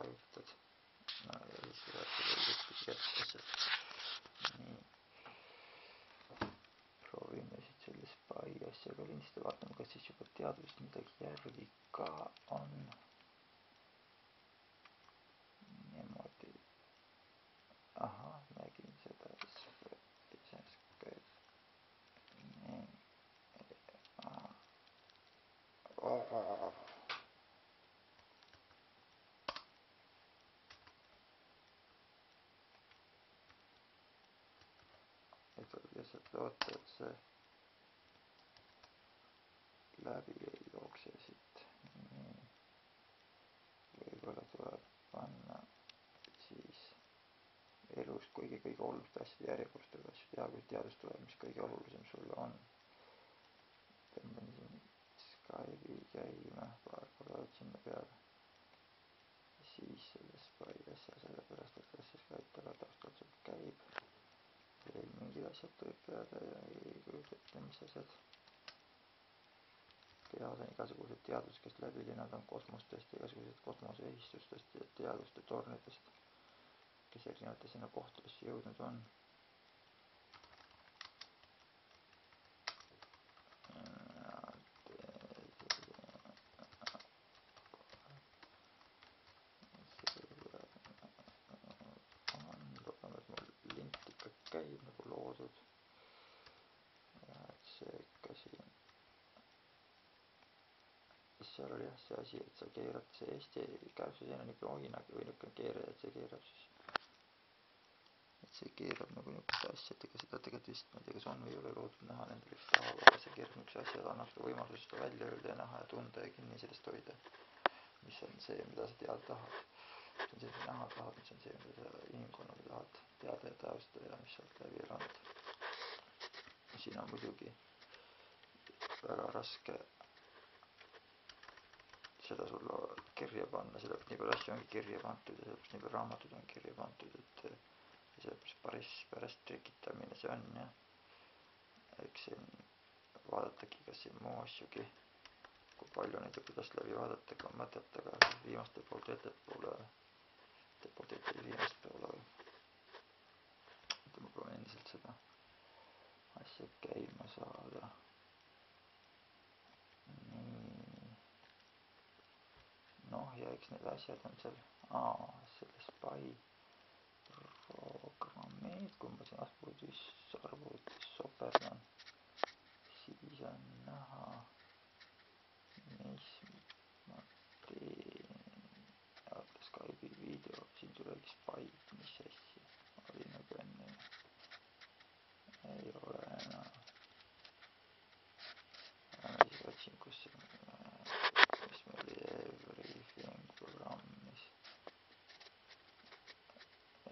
vajutad. no seda igatpidi kätte sealt. nii. proovime siit selle spy asjaga lindistada, vaatame, kas siis juba teadvust midagi järgi ka on. niimoodi. ahah, nägin seda ka. nii. Oh. ja tuleb loota, et see läbi ei jookse siit. võib-olla tuleb panna siis elus kõige, kõige olulisemate asjade järjekorras teha, kui teadus tuleb, mis kõige olulisem sulle on. tõmban siin Skype'i käima, paar korda otsin peale. siis selle Spy asja, sellepärast et las see Skype taga taustal seal käib asjad tuleb peale ja ette, mis asjad. kehas on igasugused teadused, kes läbi lennanud on kosmostest, igasugused kosmoseehistustest ja teaduste tornidest, kes erinevatesse sinna kohtadesse jõudnud on käib nagu loodud. ja et see ikka siin, seal oli jah see asi, et sa keerad, see Eesti käibseseina on niisugune ohinagi või niisugune keeraja, et see keerab siis, et see keerab nagu niisugust asja, et ega seda tegelikult vist, ma ei tea, kas on või ei ole loodud näha nendel, kes tahavad, aga see keerab niisuguse asja, ta annab sulle võimaluse seda välja öelda ja näha ja tunda ja kinni sellest hoida, mis on see, mida sa teada tahad mis on see, mis näha tahad, mis on see, mida sa inimkonnale tahad teada ja taustada ja mis sealt läbi elanud. siin on muidugi väga raske seda sulle kirja panna, sellepärast nii palju asju ongi kirja pandud ja sellepärast nii palju raamatuid on kirja pandud, et ja sellepärast päris, päris trikitamine see on ja eks siin vaadatagi, kas siin muu asjugi, kui palju neid ja kuidas läbi vaadata, ka mõtet, aga viimaste poolt ettepoole deporteeriti viimast poole ma proovin endiselt seda asja käima saada nii noh ja eks need asjad on seal aa selle spy programmid kui ma siin arvutis arvutis soperdan siis on näha mis ma teen vaata Skype'i video siin tulebki Spike, mis asja, oli nagu enne, ei ole enam. Lähme siis otsingusse, mis meil oli Everything programmis.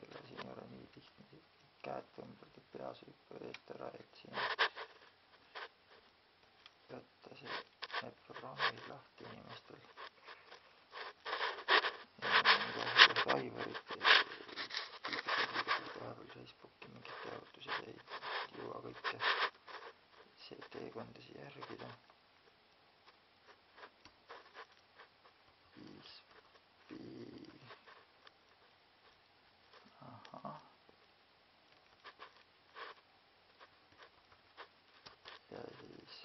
ega siin ei ole nii lihtne, käed tõmbad ja peas hüppavad ette ära, et siin võtta see, need programmid lahti inimestel Aivarit vahepeal Facebooki mingeid teavitusi ei jõua kõike see teekondasid järgida. ahah. ja siis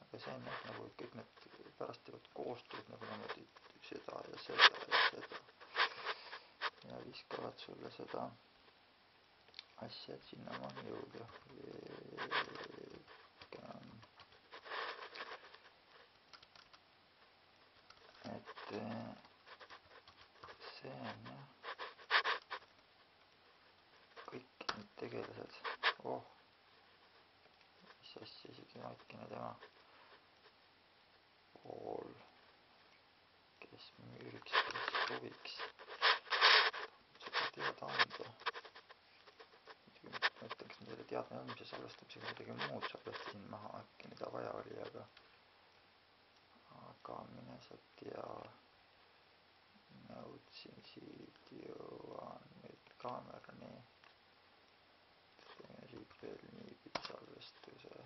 aga see on jah nagu kõik need pärast teevad koostööd nagu niimoodi seda ja seda ja seda ja viskavad sulle seda asja, et sinnamaani jõuda. seadme andmise salvestab see kuidagi muud, salvestasin maha äkki, mida vaja oli, aga aga mine sa tea, nõudsin siit, jõuan nüüd kaamerani, teeme siit veel niipidi salvestuse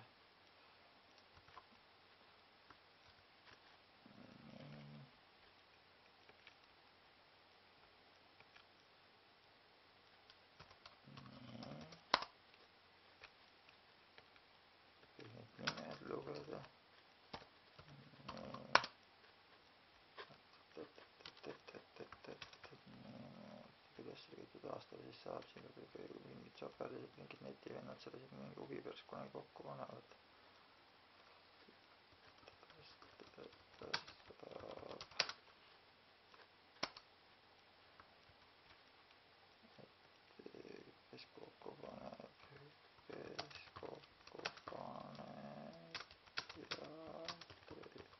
taastada siis saab, siin peab mingid soperdased, mingid netivennad selle siin mingi huvi pärast kunagi kokku panevad. kes kokku paneb, kes kokku paneb ja teeb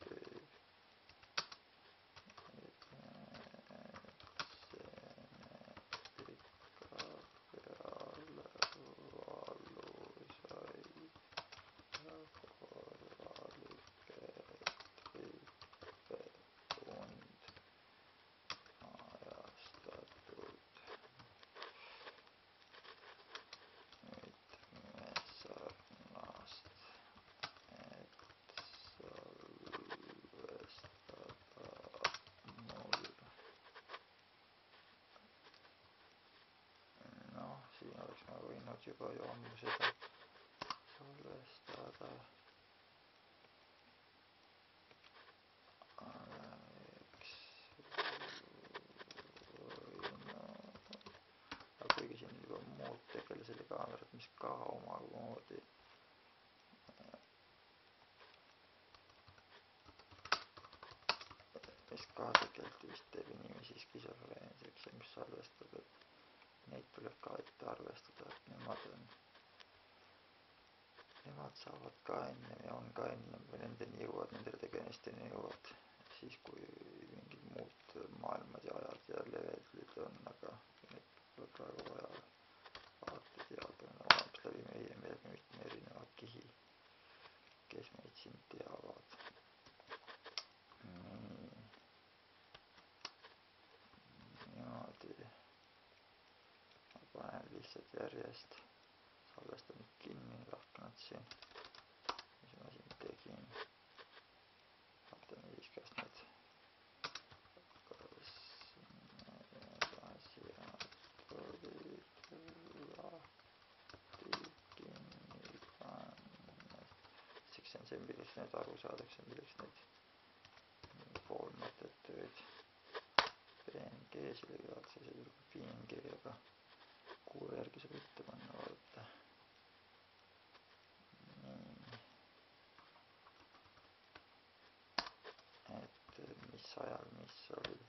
noh, siin oleks võinud juba ju ammu seda salvestada. aga kuigi siin juba muud tegelased ja kaamerad, mis ka omamoodi mis ka tegelikult vist teeb inimesi skisofreeniliseks mis salvestab, et neid tuleb ka ette arvestada, et nemad on, nemad saavad ka ennem ja on ka ennem või nendeni jõuavad, nende tegelasteni jõuavad siis, kui mingid muud maailmad ja ajad ja levelid on, aga need pole praegu vaja alati teada, on olemas läbi meie, me läbi mitme erineva kihi, kes meid siin teavad. nii. niimoodi ma panen lihtsalt järjest, salvestan nüüd kinni need aknad siin, mis ma siin tegin. vaatame siis, kas need, kas need asjad tulid lahti kinni esiteks see on see, millest nüüd aru saadakse, milleks need pool mõtet olid. PNG, sellega vaata see tuleb PNG, aga kuue järgi saab ette panna, vaadata. nii. et mis ajal, mis oli.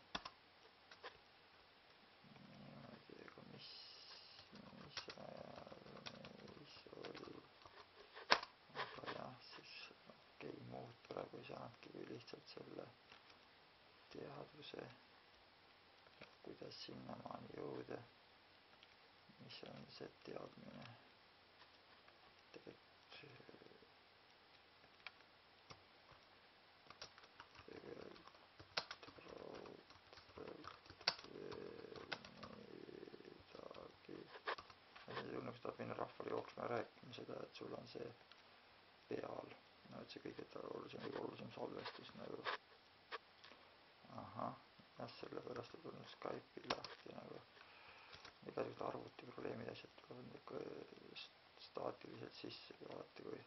niimoodi, aga mis, mis ajal, mis oli. aga jah, siis okei okay,, muud praegu ei saanudki kui lihtsalt selle teadvuse kuidas sinnamaani jõuda, mis on see teadmine. õnneks tahab minna rahvale jooksma ja rääkima seda, et sul on see peal, no et see kõige olulisem, kõige olulisem salvestus nagu. ahah jah, sellepärast on tulnud Skype'i lahti nagu igasugused arvutiprobleemid, asjad tulevad nagu staatiliselt sisse, alati kui,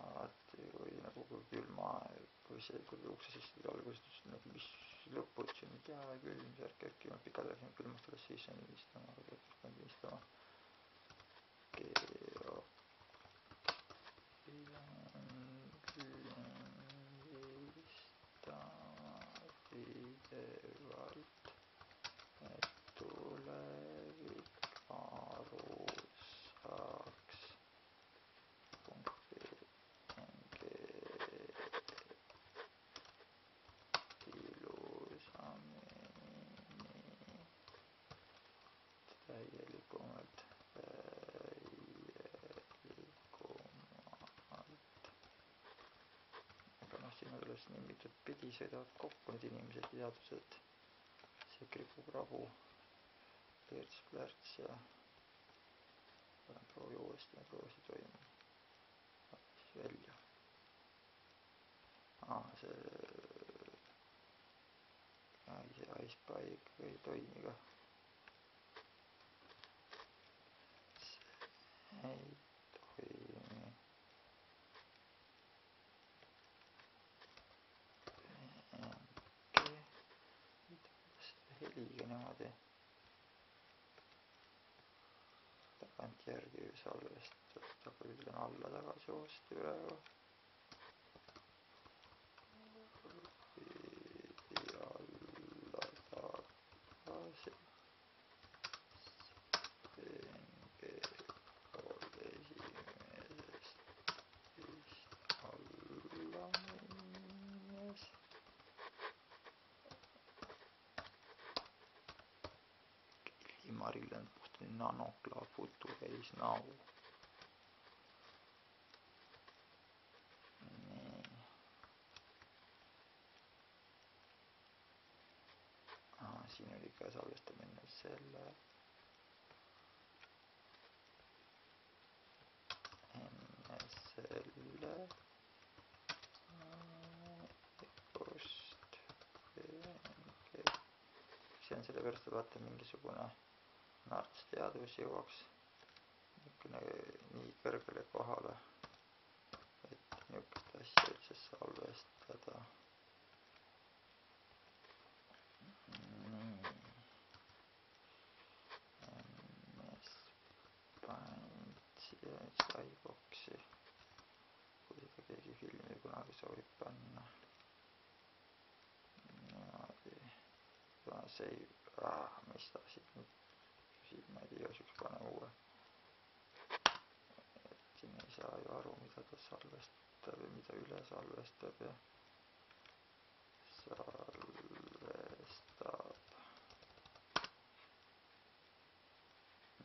alati kui nagu kui külma, kui see, kui ukse sisse tuli alguses, ütles nagu mis lõputsi, ma ei tea, külm särk, äkki ma pikalt läksin külmast alles sisse helistama, aga tegelikult pean helistama. Geo. pidevalt, et tulevik aru saaks. punkt PNG ilusamini, täielikumalt, täielikumalt aga noh, siin on alles nii mitut pidi sõidavad kokku need inimesed, teadused, see kribu-krabu, plärts-plärts ja panen proovi uuesti proovi see toimub. siis välja. aa, see, see iSpy ikkagi ei toimi kah. see ei toimi. heliga niimoodi kui tulen alla tagasi uuesti praegu. veidi alla tagasi. teen pool esimesest siis alla minnes. Maryland Boston Nanocloud Futureis Now. nii. Ah, siin oli ka salvestamine selle enne selle just see on sellepärast, et vaata mingisugune nartsteadus jõuaks niisugune nii kõrgele kohale, et niisugust asja üldse salvestada. nii. Paint siia Skyboxi, kui seda keegi filmi kunagi soovib panna. niimoodi, save ah,, mis ta siit nüüd siin ma ei tea, igasuguks paneme uue. et siin ei saa ju aru, mida ta salvestab ja mida üle salvestab ja salvestab.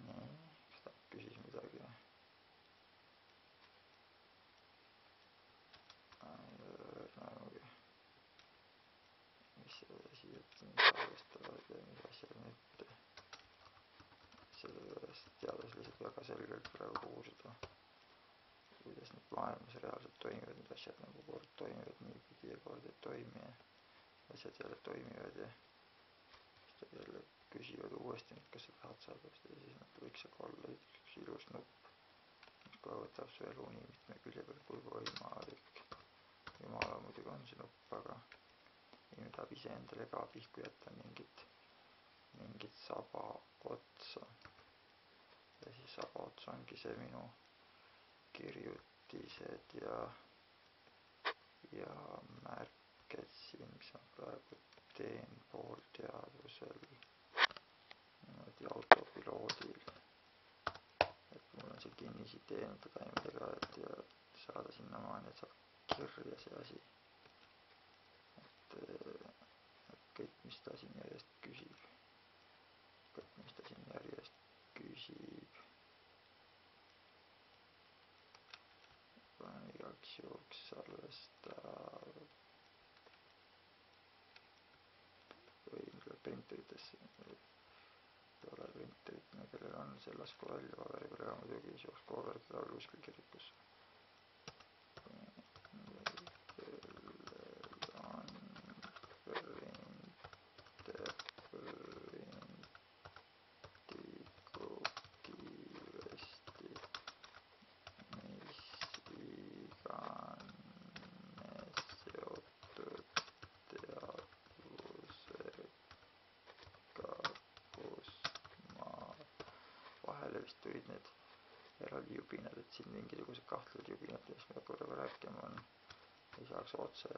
nii, kas ta küsis midagi või? mis siia salvestavad ja mis asjad mitte sellest teadlased väga selgelt praegu uurida, kuidas nüüd maailmas reaalselt toimivad need asjad nagu kord toimivad niipidi ja kord ei toimi ja asjad jälle toimivad ja siis nad jälle küsivad uuesti, et kas sa tahad salvestada, siis nad võiks aga olla üks ilus nupp, mis kohe võtab su elu nii mitme külje peal kui võimalik. jumalal muidugi on see nupp, aga inimene tahab iseendale ka pihku jätta mingit, mingit saba otsa ja siis saba-ots ongi see minu kirjutised ja ja märked siin, mis ma praegu teen poolteadvusel niimoodi autopiloodil. et mul on see kinnisidee nende taimedega, et ja saada sinnamaani, et saab kirja see asi. et, et kõik, mis ta siin järjest küsib, kõik, mis ta siin järjest küsib. panen igaks juhuks salvestab. võin ka printeritesse, ei ole printerit, kellel on see lasku välja paberi peale ka muidugi, siis oleks kovergi ka kuskil kirikus vist tulid need eraldi jubinad, et siin mingisugused kahtlased jubinad, millest ma korraga rääkima on, ei saaks otse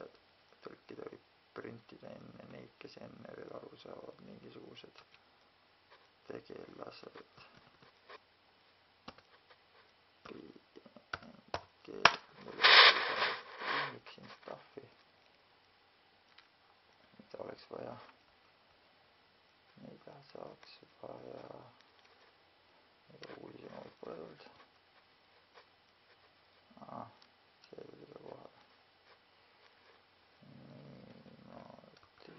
tõlkida või printida enne neid, kes enne veel aru saavad, mingisugused tegelased. siin stuff'i, mida oleks vaja, mida saaks vaja ega uudisemaid pole tulnud. aa, see tuli ka kohale. niimoodi.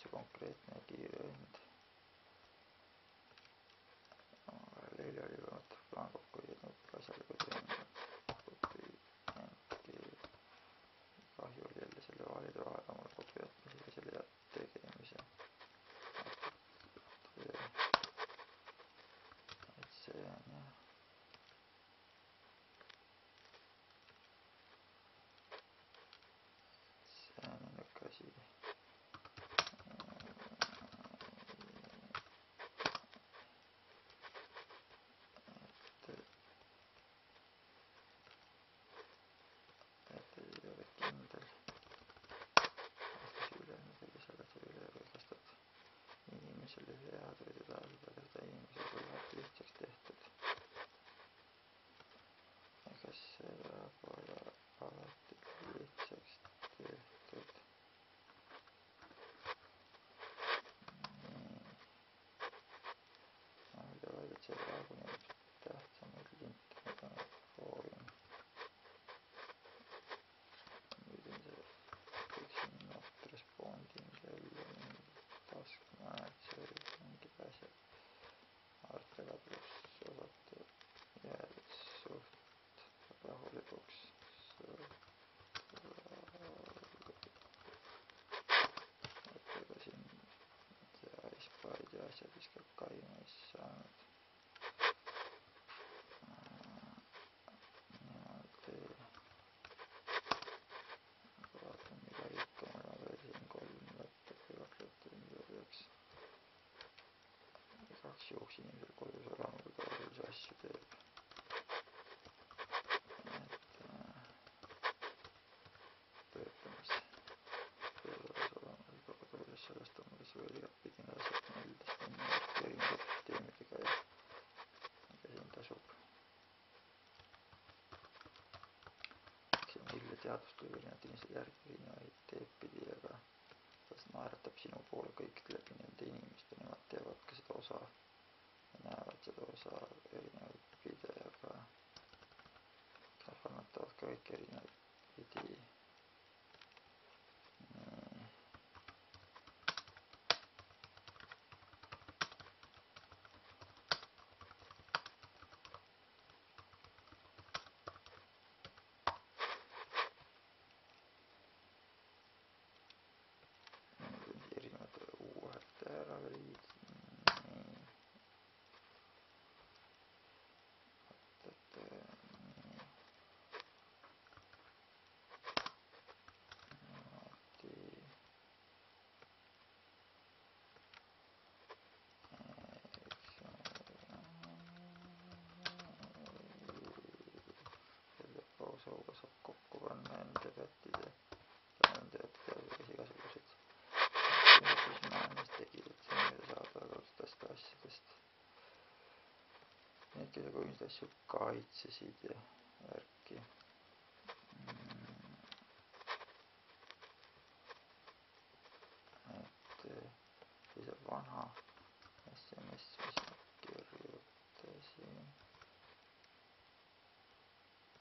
see konkreetne kiirvend. oli võimatu plaan kokku hoida nutika asjaga teemine kuigi kahju oli jälle selle vaalide vahel omal kodu jätmise ja selle tegemise et see on jah see on niisugune asi et ei ole kindel vastas Julian midagi sellise üle rõõgastatud inimesel oli head aga seda inimesel pole alati lihtsaks tehtud ega seda pole alati lihtsaks tehtud nii ma võin öelda et see praegu on ilmselt tähtsamaid linte mida ma proovin nüüd on see kõik siin not responding jälle mingi task manager mingid asjad Artega tuleks osata jääda suht rahulikuks suht rahulikuks et ega siin see iSpide ja asjad viskab kaima ei saanud niimoodi. Aga vaatan mida ikka mul on veel siin kolm läppi või kaks läppi mida peaks igaks juhuks inimesel kodus olema kui ta olulisi asju teeb et töötamas töös olema juba kodudes sellest on mul siis veel igatpidi edasi meeldist minna erinevate süsteemidega ja ega siin tasub siin hilja teadvustada erinevad inimesed järgi erinevaid teed pidi aga tas naeratab sinu poole kõik läbi nende inimeste nemad teevad ka seda osa ja näevad seda osa erinevaid pidi aga kannatavad ka kõik erinevaid pidi nii nüüd on siia erinevad uued ära leid nii et et nii niimoodi selle brauserga saab kokku panna enda pättide enda teadusega igasuguseid mis ma ennast tegin et see on saadavalutest asjadest. Need keda kogunisti asju kaitsesid ja värki. Mm. et see saab vana SMS mis ma kirjutasin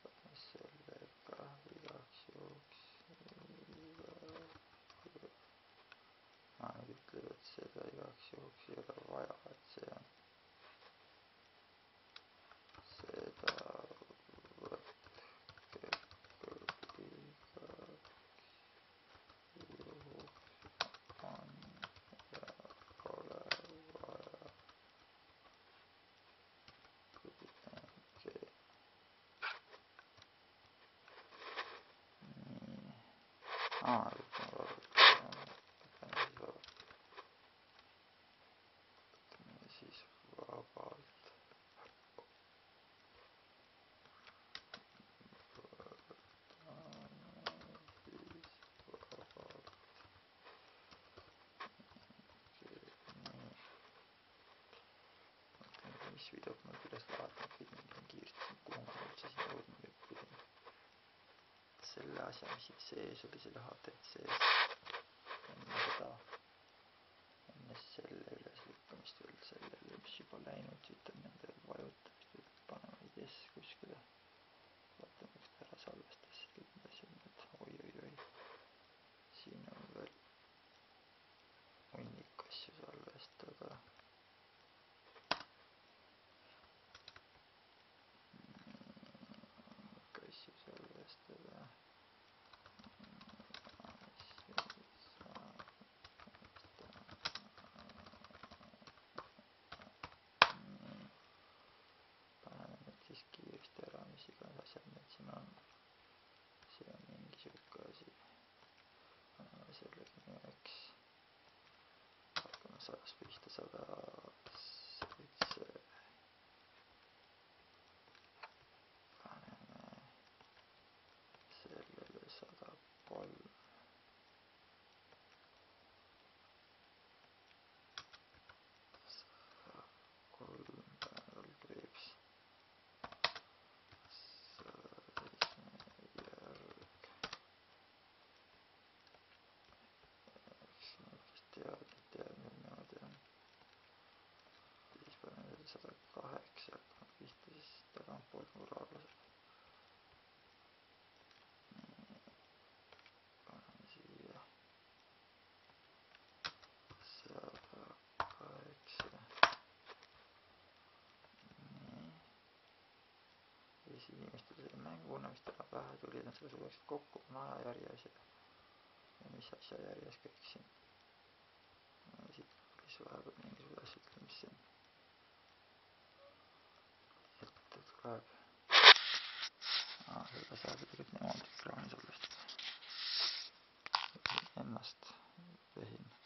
võtame selle ka igaks juhuks igaks juhuks aa nüüd ütleb et seda igaks juhuks ei ole vaja et see on seda võtke kui igaks juhuks on ja pole vaja kumbki nii aa võtame vabalt võtame siis vabalt võtame siis vabalt võtame siis vabalt nii mõtlen mis videot ma nüüd üles laadima pidin pidin kiirustama kuhu ma üldse siin jõudma pidin selle asja mis siin sees oli selle HTC-s aspektet, så det see tuleks kokku maha järjes ja, ja mis asja järjes kõik siin. siit siis vahepeal mingisugused asjad tulid siin. sealt tuleb. selle saab tegelikult niimoodi ekraanis olla. ennast tehin